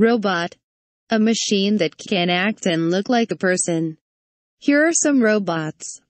Robot. A machine that can act and look like a person. Here are some robots.